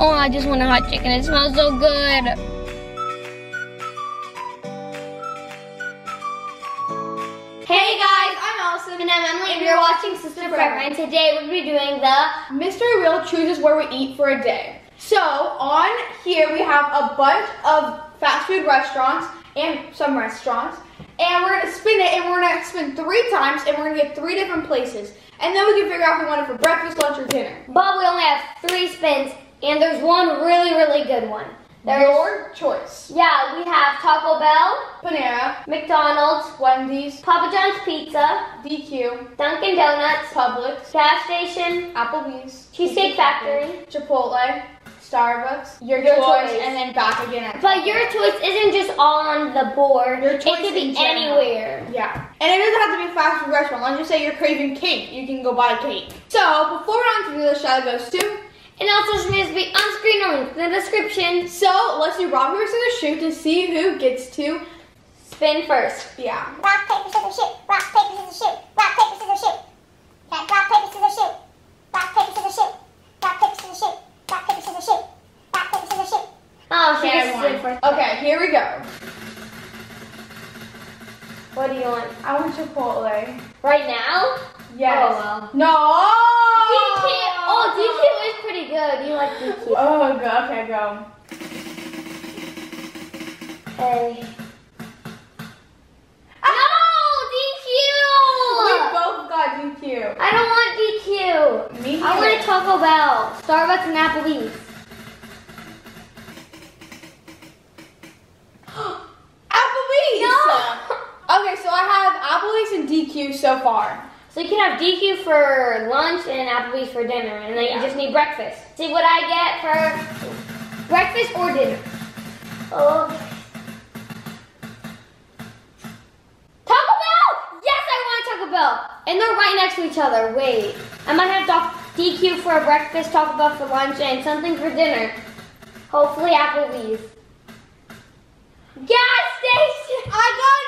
Oh, I just want a hot chicken. It smells so good. Hey guys, I'm Allison. And I'm Emily, and you're watching Sister Forever. And today we're to be doing the Mystery Wheel chooses where we eat for a day. So on here we have a bunch of fast food restaurants and some restaurants. And we're gonna spin it and we're gonna spin three times and we're gonna get three different places. And then we can figure out if we want it for breakfast, lunch, or dinner. But we only have three spins, and there's one really, really good one. There's, Your choice. yeah, we have Taco Bell, Panera, McDonald's, Wendy's, Papa John's Pizza, DQ, Dunkin' Donuts, Publix, gas station, Applebee's, Cheesecake Factory. Chipotle, Starbucks, your, Your choice, choice. and then back again. But your choice isn't just on the board. Your it choice could be anywhere. Yeah. And it doesn't have to be a fast food restaurant. Let's just say you're craving cake. You can go buy cake. So before we're on to the show goes to. And all social media will be on screen or link in the description. So let's do rock, paper, scissors, shoot to see who gets to. Spin first. Yeah. Rock, paper, scissors, shoot. Rock, paper, scissors, shoot. Rock, paper, scissors, shoot. Okay, rock, paper, scissors, shoot. Rock, paper, scissors, shoot. Rock, paper, scissors, shoot. Rock, paper, scissors, shoot. Rock, paper, scissors, shoot. Oh, she Okay, gets to spin one. first. Okay, here we go. What do you want? I want Chipotle. Right now? Yes. Oh, well. No. DQ. Oh, DQ is pretty good. You like DQ. Oh, go. Okay, go. Hey. We No, DQ! both got DQ. I don't want DQ. Me I want a. Taco Bell, Starbucks, and Applebee's. Applebee's. No. Okay, so I have Applebee's and DQ so far. So you can have DQ for lunch and Applebee's for dinner, and then Yeah. you just need breakfast. See what I get for breakfast or dinner. Oh. Taco Bell! Yes, I want Taco Bell. And they're right next to each other. Wait. I might have DQ for breakfast, Taco Bell for lunch, and something for dinner. Hopefully Applebee's. Gas station! I got none of the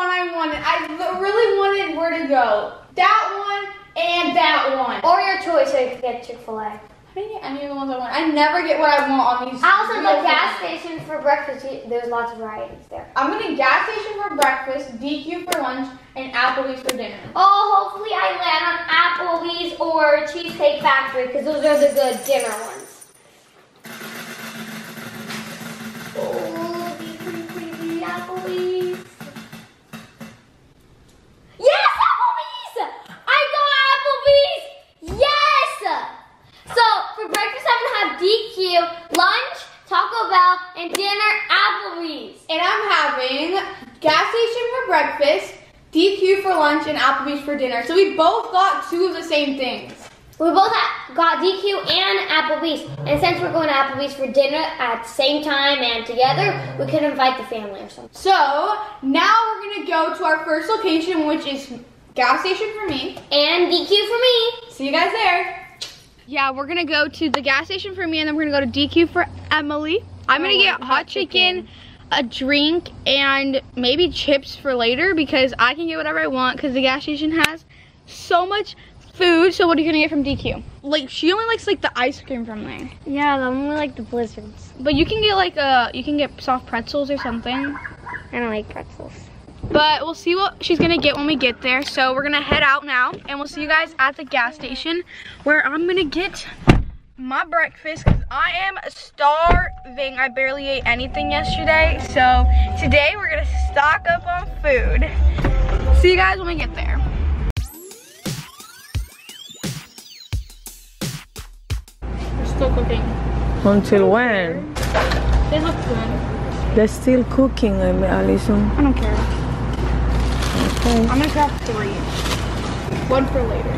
one I wanted. I really wanted where to go. That one and that one. Or your choice, so you get Chick-fil-A. I didn't get any of the ones I want. I never get what I want on these. I also the gas things. station for breakfast. There's lots of varieties there. I'm gonna gas station for breakfast, DQ for lunch, and Applebee's for dinner. Oh, hopefully I land on Applebee's or Cheesecake Factory because those are the good dinner ones. Oh, pretty, pretty, pretty Applebee's. Yes, Applebee's! I got Applebee's! Yes! So for breakfast, I'm gonna lunch, Taco Bell, and dinner Applebee's. And I'm having gas station for breakfast, DQ for lunch, and Applebee's for dinner. So we both got two of the same things. We both got DQ and Applebee's, and since we're going to Applebee's for dinner at the same time and together, we could invite the family or something. So now we're gonna go to our first location, which is gas station for me. And DQ for me. See you guys there. Yeah, we're gonna go to the gas station for me, and then we're gonna go to DQ for Emily. I'm gonna Oh, get hot hot chicken, a drink, and maybe chips for later because I can get whatever I want because the gas station has so much food. So what are you gonna get from DQ? Like she only likes like the ice cream from there, Yeah, I only like the blizzards. but you can get like uh you can get soft pretzels or something. I don't like pretzels. But we'll see what she's gonna get when we get there. So we're gonna head out now and we'll see you guys at the gas station where I'm gonna get my breakfast because I am starving. I barely ate anything yesterday. So today we're gonna stock up on food. See you guys when we get there. We're still cooking. Until when? They look good. They're still cooking, Alison. I don't care. Okay. I'm gonna grab three. One for later.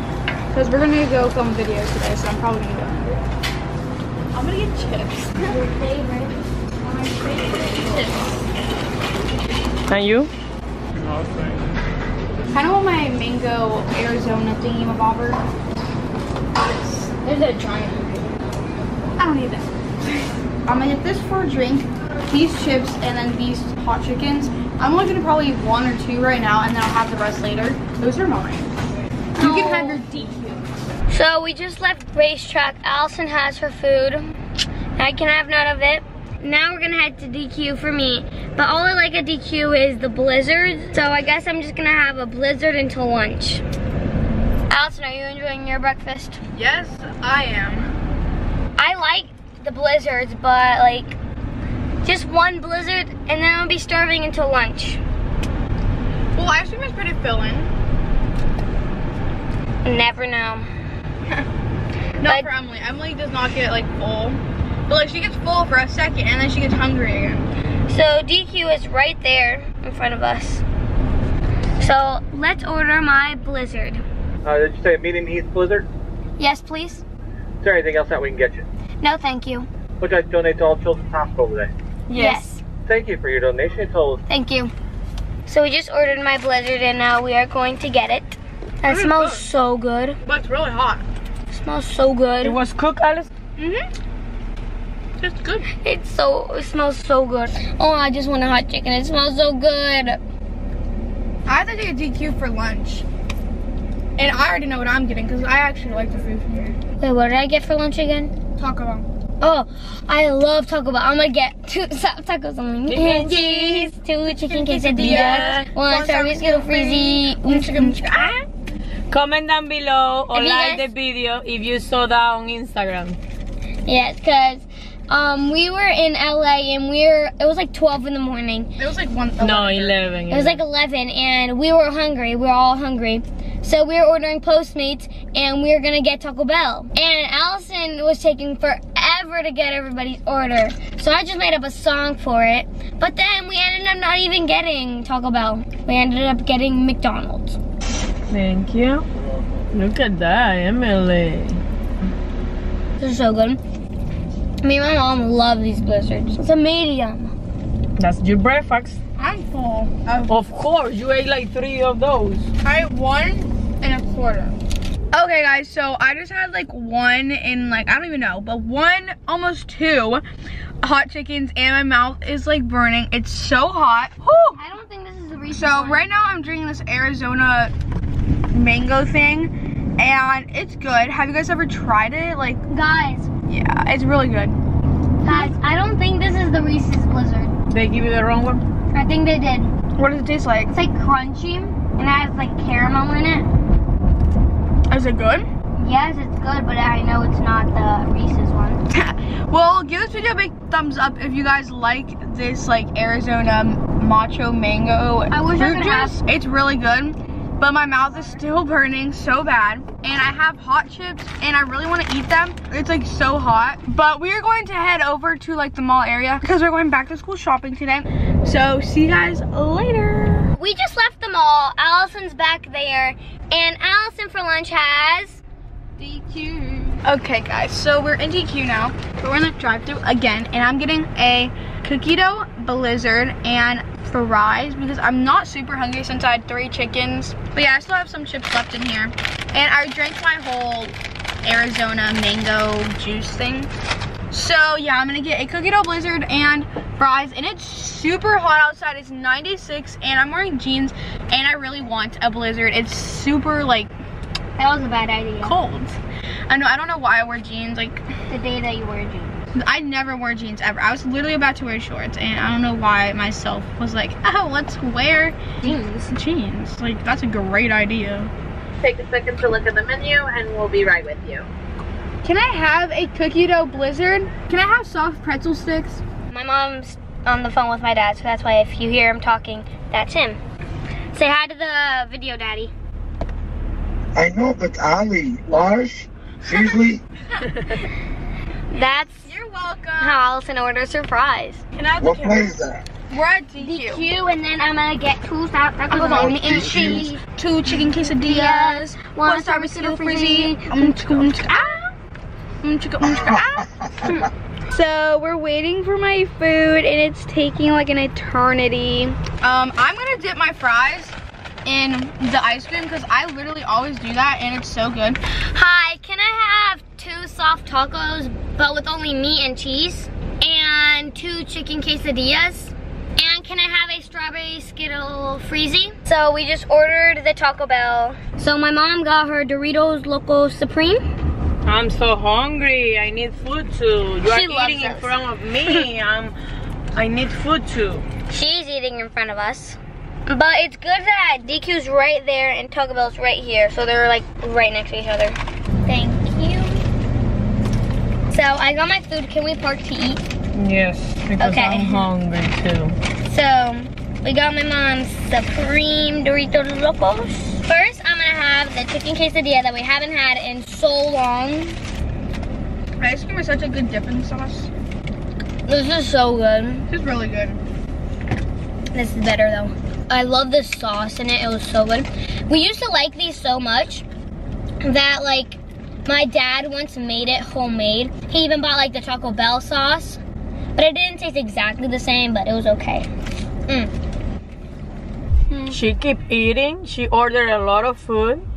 Because we're gonna go film videos today, so I'm probably gonna go hungry. I'm gonna get chips. Your favorite? My favorite chips. And you? Kind of want my mango Arizona thingy bobber. There's a giant. I don't need that. I'm gonna get this for a drink, these chips, and then these hot chickens. I'm only gonna probably one or two right now, and then I'll have the rest later. Those are mine. You can have your DQ. So we just left RaceTrac. Allison has her food. I can have none of it. Now we're gonna head to DQ for me. But all I like at DQ is the blizzards. So I guess I'm just gonna have a blizzard until lunch. Allison, are you enjoying your breakfast? Yes, I am. I like the blizzards, but like just one blizzard and then I'll be starving until lunch. Well, ice cream is pretty filling. Never know. Not But- for Emily. Emily does not get like full. But like she gets full for a second and then she gets hungry again. So DQ is right there in front of us. So let's order my blizzard. Uh, did you say a medium heat blizzard? Yes, please. Is there anything else that we can get you? No, thank you. Would you like to donate to All Children's Hospital today? Yes. Thank you for your donation. It Thank you. So we just ordered my blizzard and now we are going to get it. That Mm, smells good. so good. But it's really hot. It smells so good. It was cooked, Alice? Mm-hmm. It's good. It's so it smells so good. Oh, I just want a hot chicken. It smells so good. I have to take a DQ for lunch. And I already know what I'm getting because I actually like the food from here. Wait, what did I get for lunch again? Taco Bell. Oh, I love Taco Bell. I'm gonna get two soft tacos on Chicken and cheese, two chicken quesadillas, one service Skittle freezy. Un chicken, un chicken. Comment down below or If like the video if you saw that on Instagram. Yes, cause um we were in LA and we were it was like 12 in the morning. It was like one. No, 11. It was like 11 and we were hungry. We were all hungry. So we were ordering Postmates and we were gonna get Taco Bell. And Allison was taking forever to get everybody's order. So I just made up a song for it. But then we ended up not even getting Taco Bell. We ended up getting McDonald's. Thank you. Look at that, Emily. This is so good. Me and my mom love these blizzards. It's a medium. That's your breakfast. I'm full. Of, Of course, you ate like three of those. I ate one and a quarter. Okay, guys, so I just had like one in like, I don't even know, but one, almost two hot chickens and my mouth is like burning. It's so hot. Whew. I don't think this is the reason. So right now I'm drinking this Arizona mango thing and it's good. Have you guys ever tried it? Like, guys, yeah, it's really good. guys, I don't think this is the Reese's Blizzard. They give you the wrong one? I think they did. What does it taste like? It's like crunchy and it has like caramel in it. Is it good? Yes, it's good, but I know it's not the Reese's one. well, give this video a big thumbs up if you guys like this like Arizona Mucho Mango I wish I fruit have- juice. It's really good, but my mouth is still burning so bad. And I have hot chips and I really want to eat them. It's like so hot. But we are going to head over to like the mall area because we're going back to school shopping today. So see you guys later. We just left the mall. Allison's back there, and Allison for lunch has DQ. Okay guys, so we're in DQ now. But we're in the drive thru again and I'm getting a cookie dough blizzard and fries because I'm not super hungry since I had three chickens. But yeah, I still have some chips left in here. And I drank my whole Arizona mango juice thing. So yeah, I'm gonna get a cookie dough blizzard and fries and it's super hot outside. It's 96 and I'm wearing jeans and I really want a blizzard. It's super like that was a bad idea. cold. I know, I don't know why I wear jeans. Like, The day that you wear jeans. I never wore jeans ever. I was literally about to wear shorts, and I don't know why myself was like, oh, let's wear Jeans. jeans. Like, that's a great idea. Take a second to look at the menu and we'll be right with you. Can I have a cookie dough blizzard? Can I have soft pretzel sticks? My mom's on the phone with my dad, so that's why if you hear him talking, that's him. Say hi to the video daddy. I know, but Ali, Lars, seriously? That's You're welcome. how Allison orders her fries. Can I have What the play is that? We're at DQ. DQ, and then I'm gonna get two soft tacos on on. and cheese. Two chicken quesadillas. One One Starbucks Starbucks frizzy. frizzy. Um, chicka, um, chicka, ah. Um, chicka, um, chicka, ah. So we're waiting for my food and it's taking like an eternity. Um, I'm gonna dip my fries in the ice cream because I literally always do that and it's so good. Hi, can I have two soft tacos, but with only meat and cheese? And two chicken quesadillas? And can I have a strawberry Skittle Freezy? So we just ordered the Taco Bell. So my mom got her Doritos Loco Supreme. I'm so hungry. I need food too. You She are eating in front of me. I'm. I need food too. She's eating in front of us. But it's good that DQ's right there and Taco Bell's right here. So they're like right next to each other. Thank you. So I got my food. Can we park to eat? Yes, because Okay. I'm hungry too. So we got my mom's Supreme Doritos Locos. First, have the chicken quesadilla that we haven't had in so long. Ice cream is such a good dipping sauce. This is so good. It's really good. This is better though. I love the sauce in it. It was so good. We used to like these so much that like my dad once made it homemade. He even bought like the Taco Bell sauce. But it didn't taste exactly the same, but it was okay. Mm. She keep eating. She ordered a lot of food.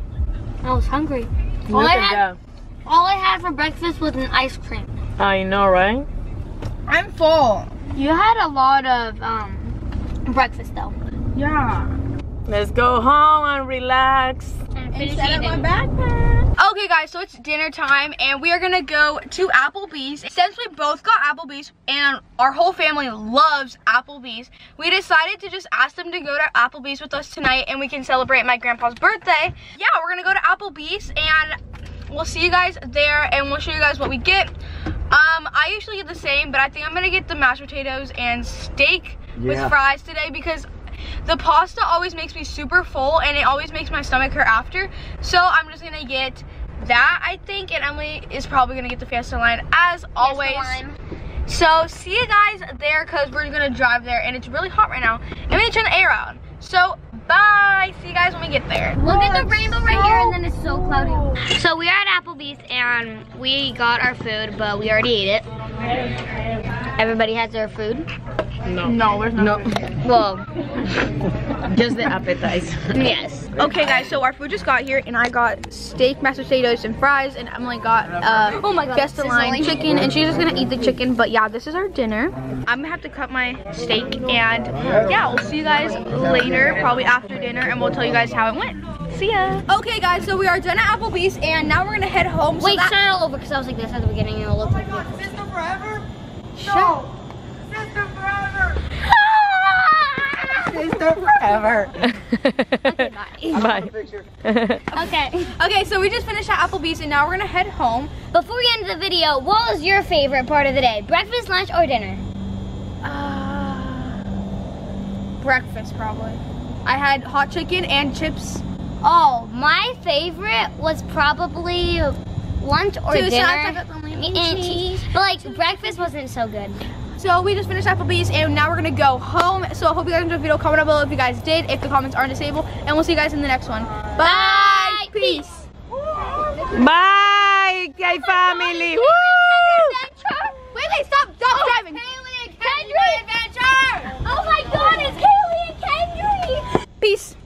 I was hungry. Look All I, at had, that. all I had for breakfast was an ice cream. I know, right? I'm full. You had a lot of um breakfast though. Yeah. Let's go home and relax. And finish Set up my eating. backpack. Okay guys, so it's dinner time and we are gonna go to Applebee's. Since we both got Applebee's and our whole family loves Applebee's, we decided to just ask them to go to Applebee's with us tonight and we can celebrate my grandpa's birthday. Yeah, we're gonna go to Applebee's and we'll see you guys there and we'll show you guys what we get. Um, I usually get the same, but I think I'm gonna get the mashed potatoes and steak with fries today because the pasta always makes me super full and it always makes my stomach hurt after. So I'm just gonna get that, I think, and Emily is probably gonna get the Fiesta Lime as always. So see you guys there because we're gonna drive there and it's really hot right now. And we need to turn the air on. So bye. See you guys when we get there. Look at the rainbow right here, and then it's so cloudy. So we are at Applebee's, and we got our food, but we already ate it. Everybody has their food. No. No, there's no. Well, Just the appetizer. yes. Okay, guys. So our food just got here, and I got steak, mashed potatoes, and fries, and Emily got uh, Oh my God, Fiesta Lime chicken, and she's just gonna eat the chicken. But yeah, this is our dinner. I'm gonna have to cut my steak, and yeah, we'll see you guys later, probably after dinner, and we'll tell you guys how it went. See ya. Okay, guys. So we are done at Applebee's, and now we're gonna head home. Wait, so that- start it all over because I was like this at the beginning, and it looked like this. Forever. Bye. Bye. Okay. Okay, so we just finished at Applebee's, and now we're gonna head home. Before we end the video, what was your favorite part of the day? Breakfast, lunch, or dinner? Uh, breakfast, probably. I had hot chicken and chips. Oh, my favorite was probably lunch or Two dinner. sides of it, And cheese. But like breakfast wasn't so good. So we just finished Applebee's and now we're gonna go home. So I hope you guys enjoyed the video. Comment down below if you guys did, if the comments aren't disabled. And we'll see you guys in the next one. Bye. Bye. Peace. Bye, gay family. Wait, wait, stop. Stop oh, driving. Kaylee and Kendry. Kendry. Adventure. Oh my god, it's Kaylee and Kendry. Peace.